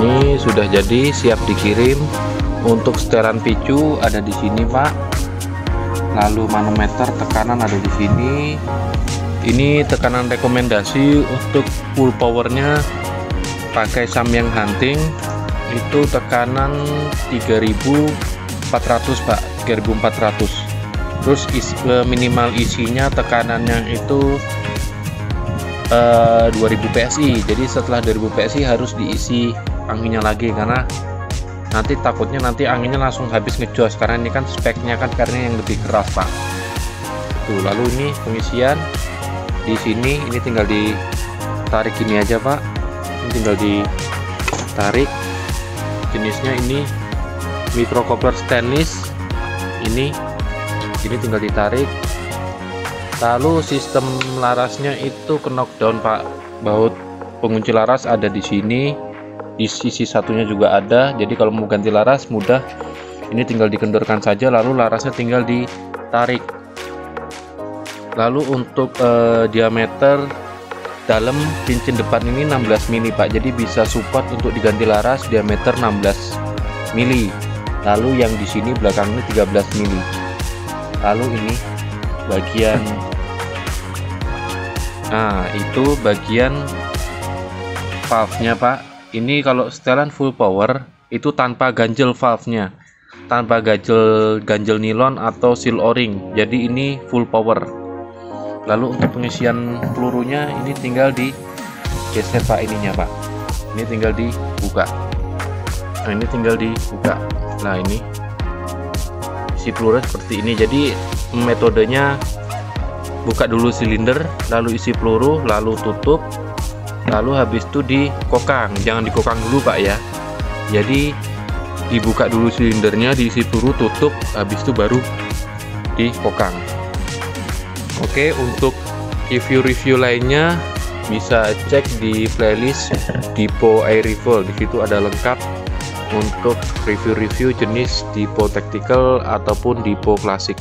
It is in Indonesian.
ini sudah jadi siap dikirim. Untuk setelan picu ada di sini Pak. Lalu manometer tekanan ada di sini. Ini tekanan rekomendasi untuk full powernya pakai Samyang Hunting itu tekanan 3400 Pak. 3400 terus isi, eh, minimal isinya tekanannya itu uh, 2000 PSI jadi setelah 2000 PSI harus diisi anginnya lagi karena nanti takutnya nanti anginnya langsung habis ngejos karena ini kan speknya kan karena yang lebih keras Pak. Tuh lalu ini pengisian. Di sini ini tinggal ditarik ini aja Pak ini tinggal ditarik. Jenisnya ini micro copper stainless. Ini ini tinggal ditarik. Lalu sistem larasnya itu ke knockdown Pak. Baut pengunci laras ada di sini. Di sisi satunya juga ada. Jadi kalau mau ganti laras mudah. Ini tinggal dikendorkan saja lalu larasnya tinggal ditarik. Lalu untuk eh, diameter dalam cincin depan ini 16 mili Pak. Jadi bisa support untuk diganti laras diameter 16 mili. Lalu yang di sini belakang ini 13 mili. Lalu ini bagian nah itu bagian valve nya Pak. Ini kalau setelan full power itu tanpa ganjel valve-nya. Tanpa ganjel ganjel nilon atau seal o-ring. Jadi ini full power lalu untuk pengisian pelurunya ini tinggal di geser pak ininya pak. Ini tinggal dibuka. Nah ini tinggal dibuka. Nah ini isi peluru seperti ini. Jadi metodenya buka dulu silinder lalu isi peluru lalu tutup lalu habis itu dikokang. Jangan dikokang dulu pak ya. Jadi dibuka dulu silindernya diisi peluru tutup habis itu baru dikokang oke untuk review-review lainnya bisa cek di playlist Dipo Air Rifle di situ ada lengkap untuk review-review jenis Dipo Tactical ataupun Dipo Klasik